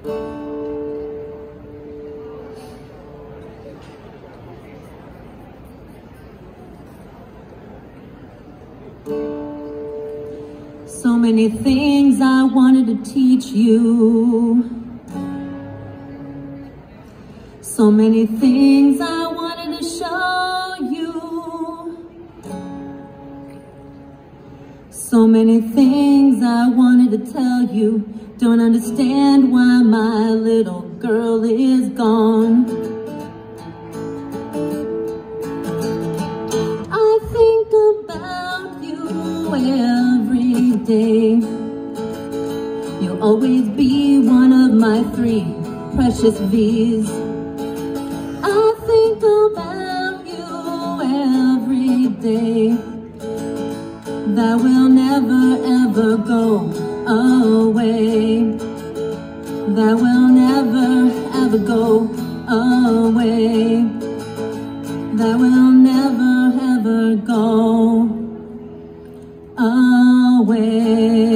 So many things I wanted to teach you. So many things I wanted to show you. So many things I wanted to tell you. Don't understand why my little girl is gone. I think about you every day. You'll always be one of my three precious V's. I think about you every day. That will never ever go away. That will never ever go away. That will never ever go away.